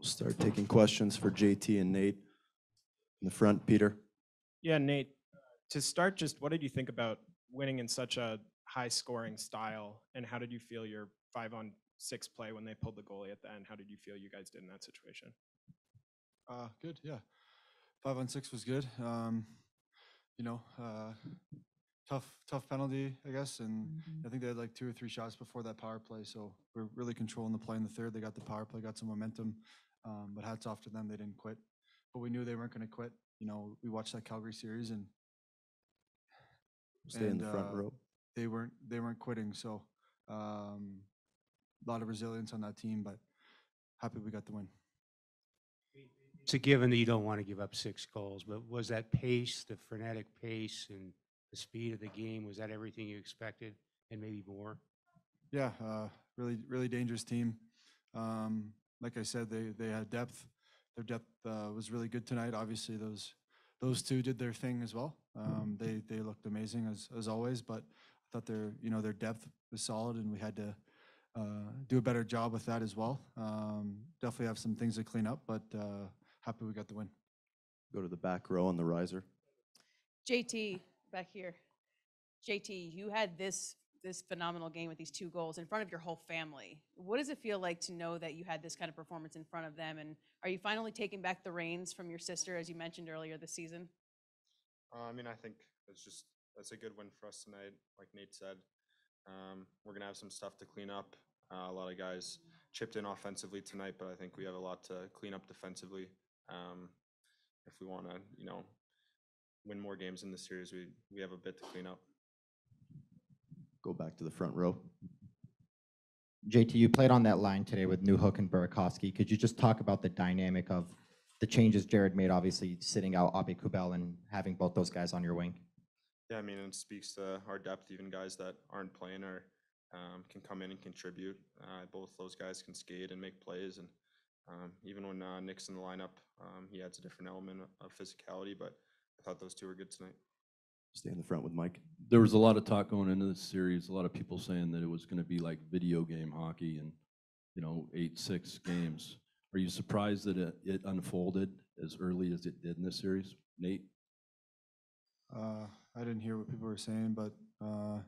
Start taking questions for JT and Nate. In the front, Peter. Yeah, Nate, to start, just what did you think about winning in such a high scoring style? And how did you feel your five on six play when they pulled the goalie at the end? How did you feel you guys did in that situation? Uh, good, yeah. Five on six was good. Um, you know, uh, tough, tough penalty, I guess, and I think they had like two or three shots before that power play, so we're really controlling the play in the third. They got the power play, got some momentum, um, but hats off to them. They didn't quit, but we knew they weren't going to quit. You know, we watched that Calgary series, and Stay in the front uh, row. they weren't they weren't quitting. So, um, a lot of resilience on that team, but happy we got the win. It's a given that you don't want to give up six goals, but was that pace, the frenetic pace and the speed of the game, was that everything you expected and maybe more? Yeah, uh, really, really dangerous team. Um, like I said, they they had depth. Their depth uh, was really good tonight. Obviously, those those two did their thing as well. Um, they they looked amazing as as always. But I thought their you know their depth was solid, and we had to uh, do a better job with that as well. Um, definitely have some things to clean up, but uh, happy we got the win. Go to the back row on the riser. JT, back here. JT, you had this this phenomenal game with these two goals in front of your whole family. What does it feel like to know that you had this kind of performance in front of them? And are you finally taking back the reins from your sister, as you mentioned earlier this season? Uh, I mean, I think it's just that's a good win for us tonight. Like Nate said, um, we're gonna have some stuff to clean up. Uh, a lot of guys chipped in offensively tonight, but I think we have a lot to clean up defensively. Um, if we want to, you know, win more games in the series, we we have a bit to clean up. Go back to the front row. JT, you played on that line today with Newhook and Burakovsky. Could you just talk about the dynamic of the changes Jared made, obviously sitting out Aube-Kubel and having both those guys on your wing? Yeah, I mean, it speaks to our depth. Even guys that aren't playing or um, can come in and contribute. Uh, both those guys can skate and make plays, and um, even when uh, Nick's in the lineup, um, he adds a different element of physicality. But I thought those two were good tonight. Stay in the front with Mike. There was a lot of talk going into this series, a lot of people saying that it was gonna be like video game hockey and, you know, eight, six games. Are you surprised that it, it unfolded as early as it did in this series? Nate? Uh, I didn't hear what people were saying, but uh,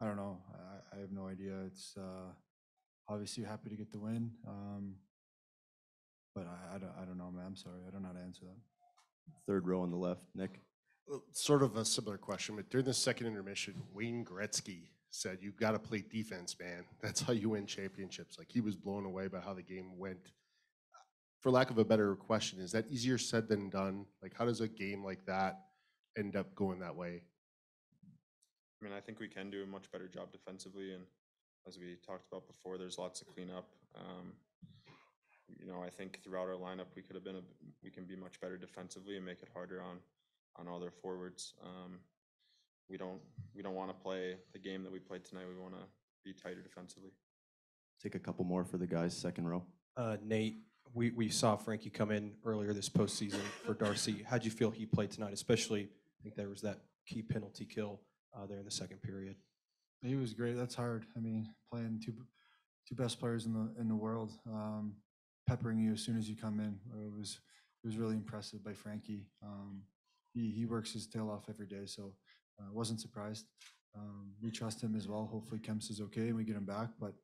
I don't know. I, I have no idea. It's uh, obviously happy to get the win, um, but I, I don't. I don't know, man. I'm sorry. I don't know how to answer that. Third row on the left, Nick. Sort of a similar question, but during the second intermission, Wayne Gretzky said, "You've got to play defense, man. That's how you win championships." Like he was blown away by how the game went. For lack of a better question, is that easier said than done? Like, how does a game like that end up going that way? I mean, I think we can do a much better job defensively, and as we talked about before, there's lots to clean up. Um, you know, I think throughout our lineup, we could have been a, we can be much better defensively and make it harder on on all their forwards. Um, we don't we don't want to play the game that we played tonight. We want to be tighter defensively. Take a couple more for the guys, second row. Uh, Nate, we, we saw Frankie come in earlier this postseason for Darcy. How'd you feel he played tonight? Especially, I think there was that key penalty kill uh, there in the second period. He was great. That's hard. I mean, playing two two best players in the in the world, um, peppering you as soon as you come in. It was it was really impressive by Frankie. Um, he he works his tail off every day, so uh, wasn't surprised. Um, we trust him as well. Hopefully, Kemps is okay and we get him back. But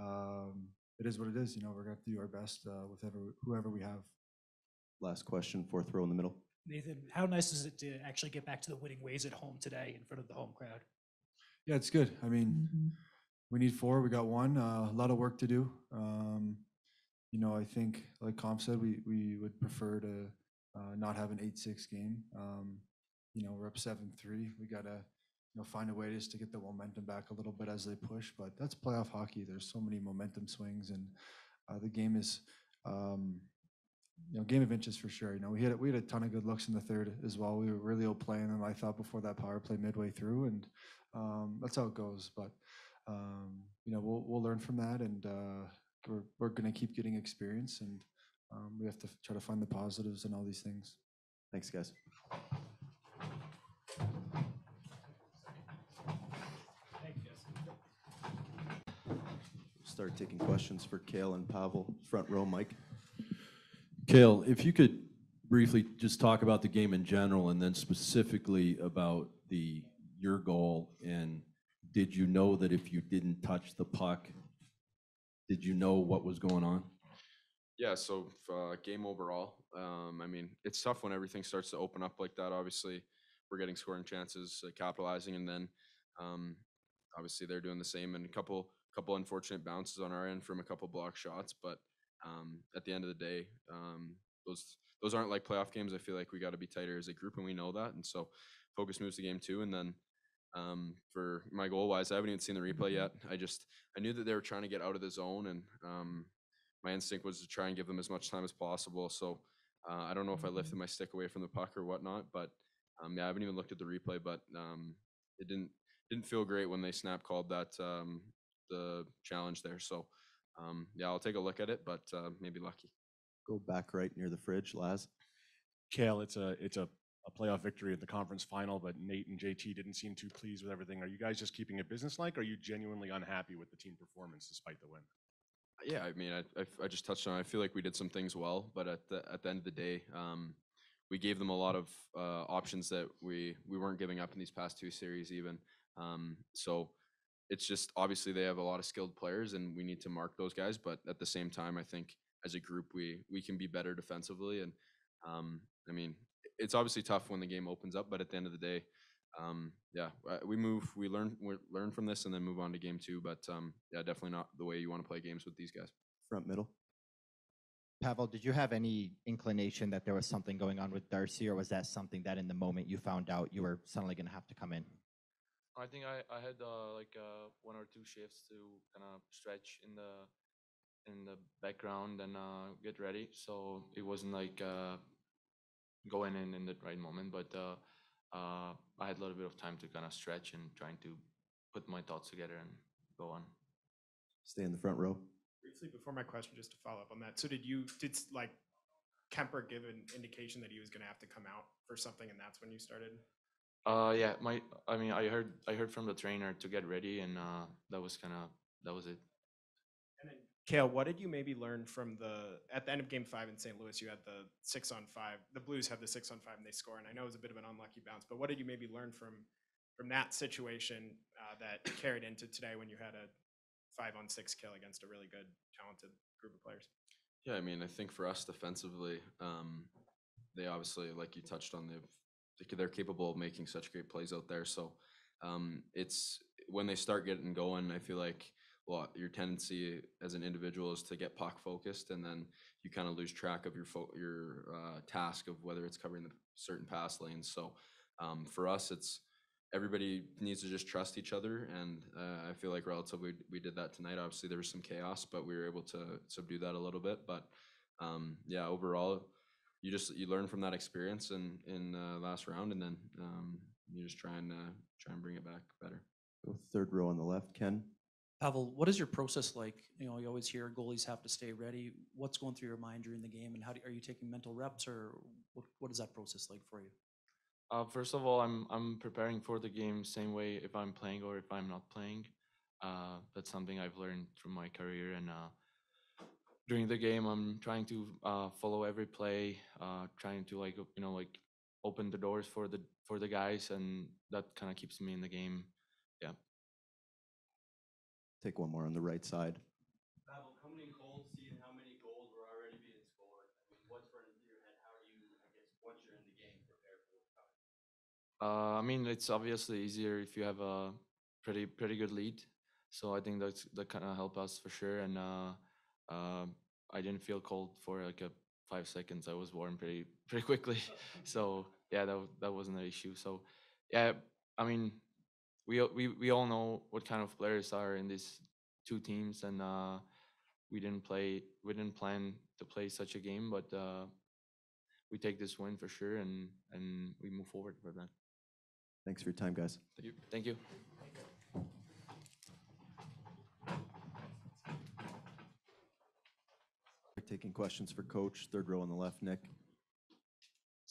um, it is what it is. You know, we're going to have to do our best uh, with ever, whoever we have. Last question, fourth row in the middle. Nathan, how nice is it to actually get back to the winning ways at home today in front of the home crowd? Yeah, it's good. I mean, we need four. We got one. Uh, a lot of work to do. Um, you know, I think, like Comp said, we we would prefer to uh, not have an eight-six game. Um, you know, we're up seven-three. We gotta, you know, find a way just to get the momentum back a little bit as they push. But that's playoff hockey. There's so many momentum swings, and uh, the game is, um, you know, game of inches for sure. You know, we had we had a ton of good looks in the third as well. We were really outplaying them. I thought before that power play midway through, and um, that's how it goes. But um, you know, we'll we'll learn from that, and uh, we're we're going to keep getting experience, and um, we have to try to find the positives in all these things. Thanks, guys. Start taking questions for Cale and Pavel. Front row, Mike. Cale, if you could briefly just talk about the game in general and then specifically about the, your goal and did you know that if you didn't touch the puck, did you know what was going on? Yeah, so uh, game overall. Um, I mean, it's tough when everything starts to open up like that. Obviously, we're getting scoring chances, uh, capitalizing, and then um, obviously they're doing the same. And a couple, couple unfortunate bounces on our end from a couple block shots. But um, at the end of the day, um, those those aren't like playoff games. I feel like we got to be tighter as a group, and we know that. And so, focus moves to game two, and then um, for my goal wise, I haven't even seen the replay yet. I just I knew that they were trying to get out of the zone, and um, my instinct was to try and give them as much time as possible. So uh, I don't know if I lifted my stick away from the puck or whatnot, but um, yeah, I haven't even looked at the replay, but um, it didn't didn't feel great when they snap called that um, the challenge there. So um, yeah, I'll take a look at it, but uh, maybe lucky. Go back right near the fridge, Laz. Cale, it's a it's a, a playoff victory at the conference final, but Nate and JT didn't seem too pleased with everything. Are you guys just keeping it businesslike? Or are you genuinely unhappy with the team performance despite the win? Yeah, I mean, I I just touched on. it. I feel like we did some things well, but at the at the end of the day, um, we gave them a lot of uh, options that we we weren't giving up in these past two series even. Um, so it's just obviously they have a lot of skilled players, and we need to mark those guys. But at the same time, I think as a group, we we can be better defensively. And um, I mean, it's obviously tough when the game opens up, but at the end of the day, um, yeah, uh, we move, we learn, we learn from this, and then move on to game two. But um, yeah, definitely not the way you want to play games with these guys. Front middle. Pavel, did you have any inclination that there was something going on with Darcy, or was that something that in the moment you found out you were suddenly going to have to come in? I think I, I had uh, like uh, one or two shifts to kind of stretch in the in the background and uh, get ready. So it wasn't like going in in the right moment, but uh, uh, I had a little bit of time to kind of stretch and trying to put my thoughts together and go on. Stay in the front row. Briefly, before my question, just to follow up on that, so did you, did like Kemper give an indication that he was gonna have to come out for something and that's when you started? Uh, yeah, my I mean I heard I heard from the trainer to get ready and uh, that was kind of that was it. And then, Cale, what did you maybe learn from the, at the end of game five in St. Louis, you had the six on five, the Blues had the six on five and they score, and I know it was a bit of an unlucky bounce, but what did you maybe learn from, from that situation uh, that carried into today when you had a five on six kill against a really good, talented group of players? Yeah, I mean, I think for us defensively, um, they obviously, like you touched on, they've they- they're capable of making such great plays out there. So um, it's when they start getting going, I feel like well, your tendency as an individual is to get puck focused, and then you kind of lose track of your your uh, task of whether it's covering the certain pass lanes. So um, for us, it's everybody needs to just trust each other, and uh, I feel like relatively we did that tonight. Obviously, there was some chaos, but we were able to subdue that a little bit. But um, yeah, overall, you just you learn from that experience in in uh, last round, and then um, you just try and uh, try and bring it back better. Third row on the left, Ken. Pavel, what is your process like? You know, you always hear goalies have to stay ready. What's going through your mind during the game, and how do, are you taking mental reps, or what, what is that process like for you? Uh, first of all, I'm I'm preparing for the game same way if I'm playing or if I'm not playing. Uh, that's something I've learned through my career, and uh, during the game, I'm trying to uh, follow every play, uh, trying to like you know like open the doors for the for the guys, and that kind of keeps me in the game. Yeah. Take one more on the right side. Pavel, coming in cold, seeing how many goals were already being scored. I mean, what's running through your head? How are you, I guess, once you're in the game, prepared for what's coming? Uh, I mean, it's obviously easier if you have a pretty pretty good lead. So I think that's that kind of help us for sure. And uh, uh, I didn't feel cold for like a five seconds. I was warm pretty pretty quickly. So yeah, that that wasn't an issue. So yeah, I mean, we we we all know what kind of players are in these two teams, and uh, we didn't play we didn't plan to play such a game, but uh, we take this win for sure, and and we move forward for that. Thanks for your time, guys. Thank you. Thank you. Taking questions for coach, third row on the left, Nick.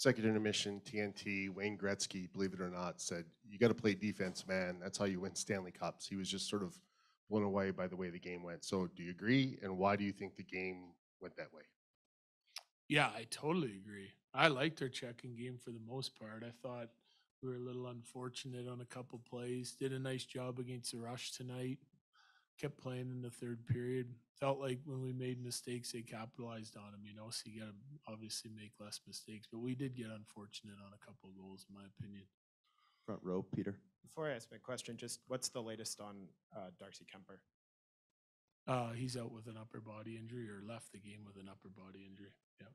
Second intermission, TNT, Wayne Gretzky, believe it or not, said, you got to play defense, man. That's how you win Stanley Cups. He was just sort of blown away by the way the game went. So do you agree? And why do you think the game went that way? Yeah, I totally agree. I liked our checking game for the most part. I thought we were a little unfortunate on a couple plays. Did a nice job against the rush tonight. Kept playing in the third period. Felt like when we made mistakes, they capitalized on them, you know, so you got to obviously make less mistakes. But we did get unfortunate on a couple of goals, in my opinion. Front row, Peter. Before I ask my question, just what's the latest on uh, Darcy Kemper? Uh, he's out with an upper body injury or left the game with an upper body injury. Yeah.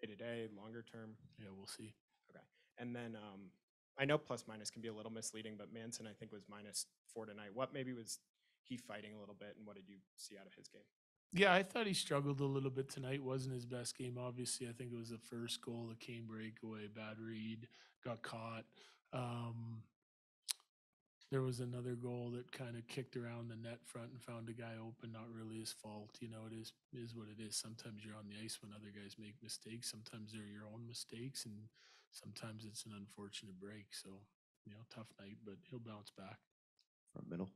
Day to day, longer term? Yeah, we'll see. Okay. And then um, I know plus minus can be a little misleading, but Manson I think was minus four tonight. What maybe was he fighting a little bit, and what did you see out of his game? Yeah, I thought he struggled a little bit tonight. Wasn't his best game, obviously. I think it was the first goal, the Kane breakaway, bad read, got caught. Um, there was another goal that kind of kicked around the net front and found a guy open. Not really his fault, you know. It is is what it is. Sometimes you're on the ice when other guys make mistakes. Sometimes they're your own mistakes, and sometimes it's an unfortunate break. So, you know, tough night, but he'll bounce back. Front middle.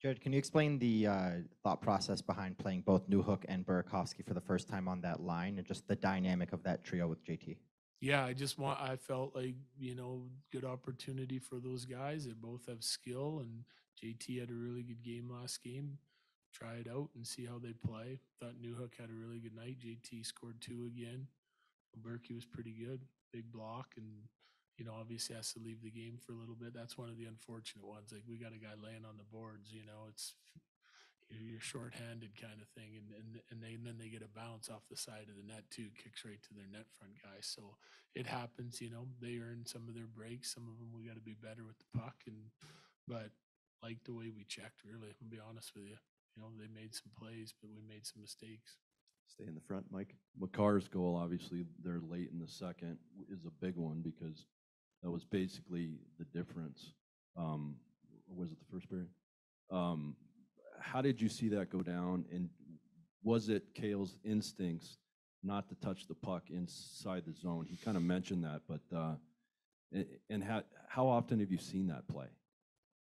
Jared, can you explain the uh, thought process behind playing both Newhook and Burakovsky for the first time on that line and just the dynamic of that trio with JT? yeah, I just want, I felt like, you know, good opportunity for those guys. They both have skill and JT had a really good game last game. Try it out and see how they play. Thought Newhook had a really good night. JT scored two again. Berkey was pretty good, big block and, you know, obviously has to leave the game for a little bit. That's one of the unfortunate ones. Like we got a guy laying on the boards, you know, it's, you're, shorthanded kind of thing, and and and, they, and then they get a bounce off the side of the net too, kicks right to their net front guy. So it happens, you know. They earn some of their breaks. Some of them we got to be better with the puck, and but like the way we checked, really. I'll be honest with you. You know, they made some plays, but we made some mistakes. Stay in the front, Mike. Makar's goal, obviously, they're late in the second, is a big one because that was basically the difference. Um, was it the first period? Um, how did you see that go down? And was it Cale's instincts not to touch the puck inside the zone? He kind of mentioned that, but uh, and how how often have you seen that play?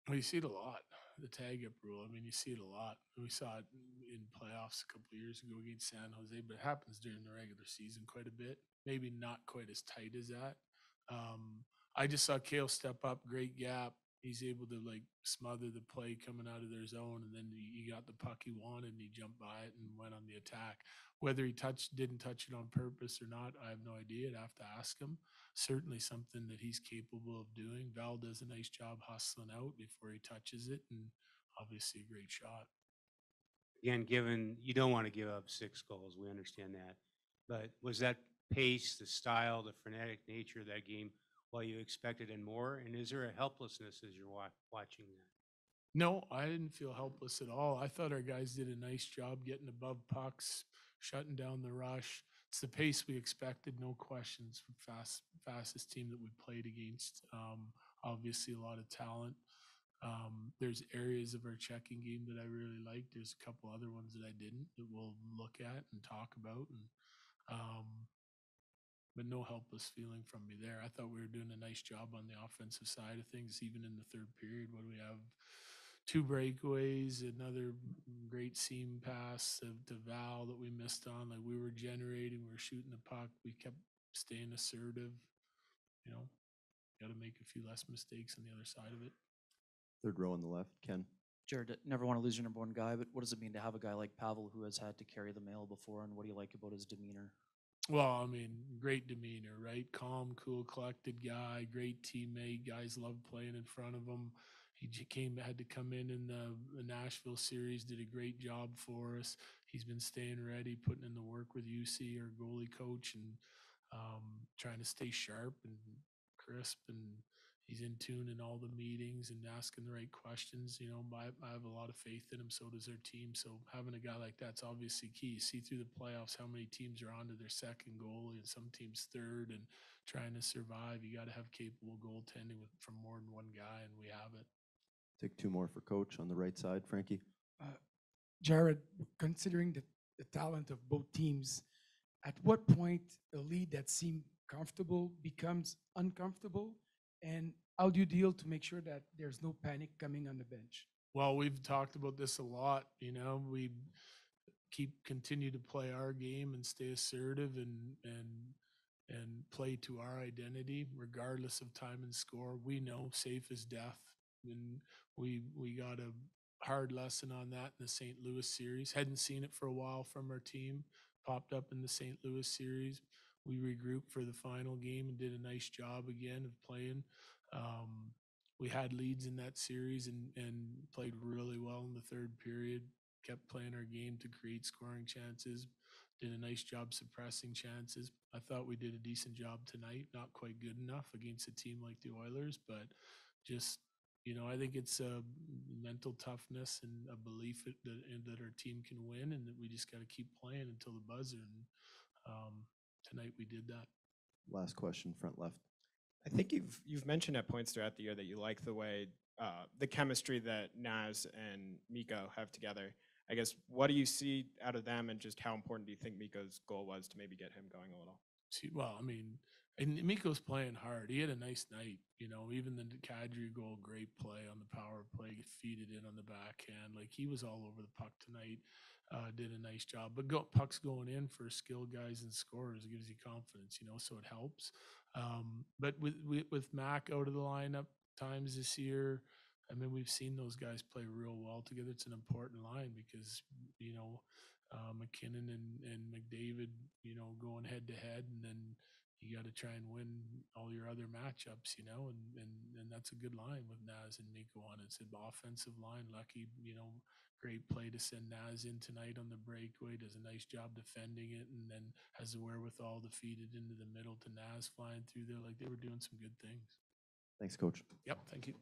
Well, you see it a lot. The tag up rule. I mean, you see it a lot. We saw it in playoffs a couple years ago against San Jose, but it happens during the regular season quite a bit. Maybe not quite as tight as that. Um, I just saw Cale step up, great gap. He's able to like smother the play coming out of their zone, and then he got the puck he wanted, and he jumped by it and went on the attack. Whether he touched, didn't touch it on purpose or not, I have no idea. I'd have to ask him certainly something that he's capable of doing. Val does a nice job hustling out before he touches it, and obviously a great shot. Again, given, you don't want to give up six goals, we understand that. But was that pace, the style, the frenetic nature of that game what you expected and more? And is there a helplessness as you're wa- watching that? No, I didn't feel helpless at all. I thought our guys did a nice job getting above pucks, shutting down the rush. It's the pace we expected, no questions. Fast, fastest team that we played against. Um, obviously, a lot of talent. Um, there's areas of our checking game that I really liked. There's a couple other ones that I didn't that we'll look at and talk about. And um, but no helpless feeling from me there. I thought we were doing a nice job on the offensive side of things, even in the third period. What do we have? Two breakaways, another great seam pass to, to Val that we missed on. Like we were generating, we were shooting the puck. We kept staying assertive. You know, got to make a few less mistakes on the other side of it. Third row on the left, Ken. Jared, never want to lose your number one guy, but what does it mean to have a guy like Pavel who has had to carry the mail before, and what do you like about his demeanor? Well, I mean, great demeanor, right? Calm, cool, collected guy, great teammate. Guys love playing in front of him. He came, had to come in in the, the Nashville series, did a great job for us. He's been staying ready, putting in the work with Jussi, our goalie coach, and um, trying to stay sharp and crisp. And he's in tune in all the meetings and asking the right questions. You know, I, I have a lot of faith in him. So does our team. So having a guy like that's obviously key. See through the playoffs how many teams are on to their second goalie and some teams third and trying to survive. You got to have capable goaltending with from more than one guy, and we have it. Take two more for coach on the right side, Frankie. Uh, Jared, considering the, the talent of both teams, at what point a lead that seemed comfortable becomes uncomfortable? And how do you deal to make sure that there's no panic coming on the bench? well, we've talked about this a lot, you know, we keep, continue to play our game and stay assertive and, and, and play to our identity regardless of time and score. We know safe is death. And we, we got a hard lesson on that in the St. Louis series. Hadn't seen it for a while from our team. Popped up in the St. Louis series. We regrouped for the final game and did a nice job again of playing. Um, we had leads in that series and, and played really well in the third period. Kept playing our game to create scoring chances. Did a nice job suppressing chances. I thought we did a decent job tonight. Not quite good enough against a team like the Oilers, but just you know, I think it's a mental toughness and a belief that that, our team can win, and that we just got to keep playing until the buzzer. And um, tonight we did that. Last question, front left. I think you've you've mentioned at points throughout the year that you like the way uh, the chemistry that Naz and Mikko have together. I guess what do you see out of them, and just how important do you think Mikko's goal was to maybe get him going a little? See, well, I mean, and Mikko's playing hard. He had a nice night, you know. Even the Kadri goal, great play on the power play, feed it in on the backhand. Like he was all over the puck tonight. Uh, did a nice job. But go, pucks going in for skilled guys and scorers gives you confidence, you know. So it helps. Um, but with, with Mac out of the lineup times this year, I mean, we've seen those guys play real well together. It's an important line because you know uh, MacKinnon and and McDavid, you know, going head to head, and then you got to try and win all your other matchups, you know, and and and that's a good line with Naz and Mikko on it. It's an offensive line. Lucky, you know, great play to send Naz in tonight on the breakaway. Does a nice job defending it, and then has the wherewithal to feed it into the middle to Naz flying through there. Like they were doing some good things. Thanks, coach. Yep. Thank you.